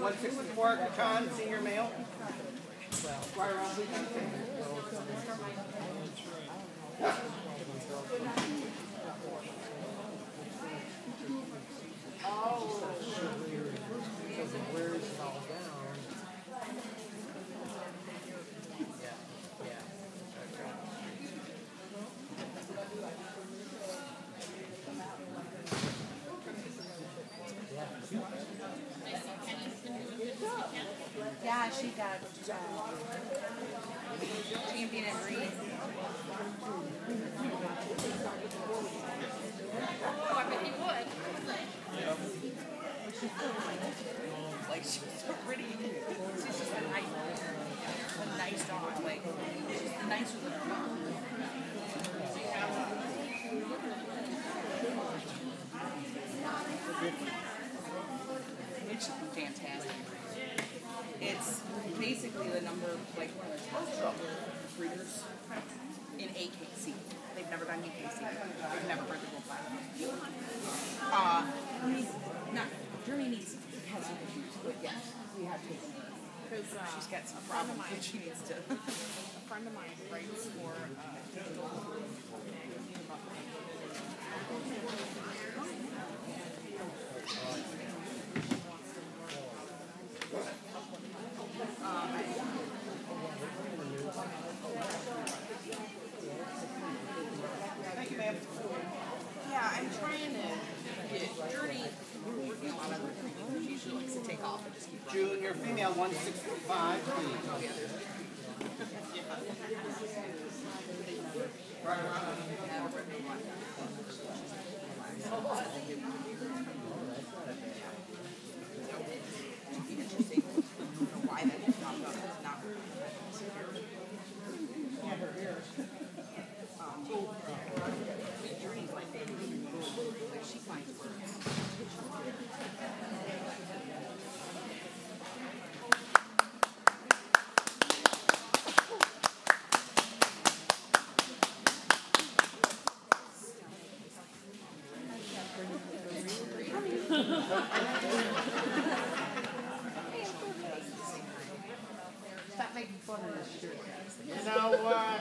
One sixty-four, Katan, senior male. Right around, Yeah, she got uh, champion at breed. Oh, I bet he would. Like she's so pretty. She's just a nice, a nice dog. Like she's nicer than her mom. It's fantastic. It's basically the number like of top breeders in AKC. They've never done UKC. They've never bred the bull platinum. Uh, not Journey needs has some issues, but yeah, we have to. Because uh, She's got some problems that she needs to. a friend of mine writes for uh, digital magazine about recruiting. She usually likes to take off and just keep running. Junior female, one sixty-five, please. Interesting. I don't know why that just popped up. It's not. Um, Journey's like, like she finds words. Stop making fun of this shirt. You know what?